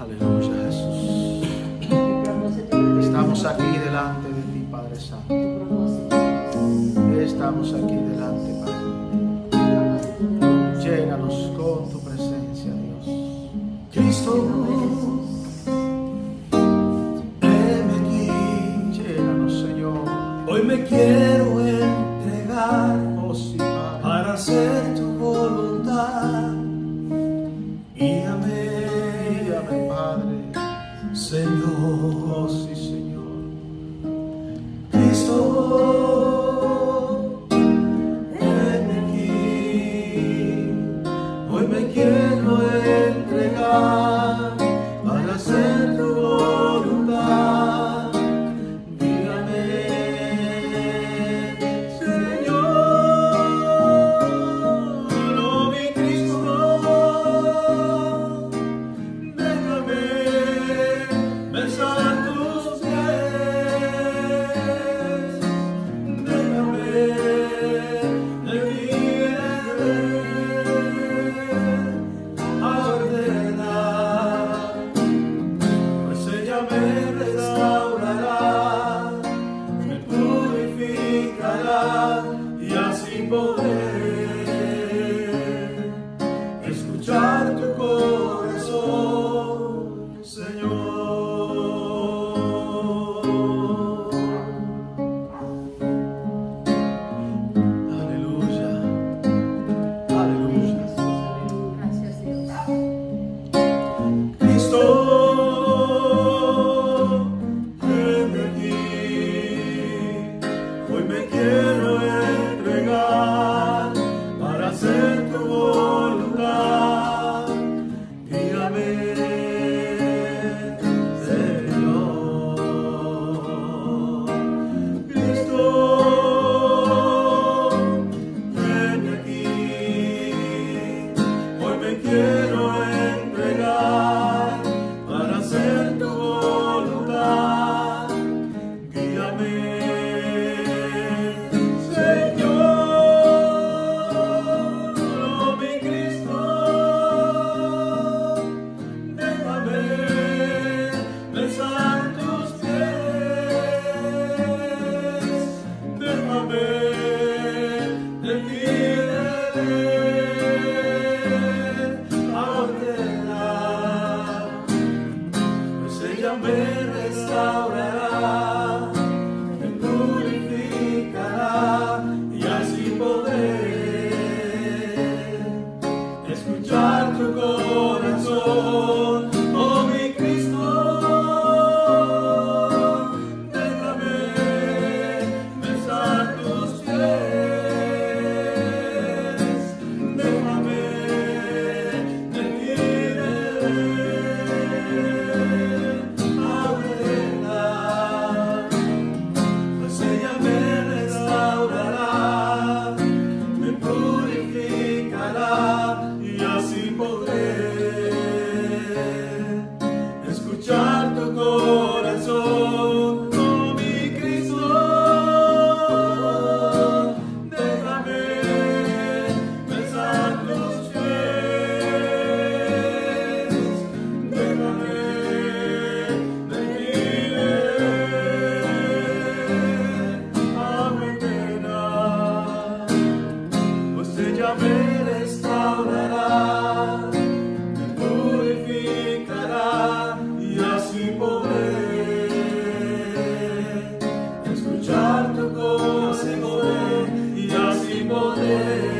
Aleluya, Jesús. Estamos aquí delante de ti, Padre Santo. Estamos aquí delante, Padre. Llénanos con tu presencia, Dios. Cristo. Ven aquí, llénanos, Señor. Hoy me quiero through people there. ella me restaurará. tu corazón. away.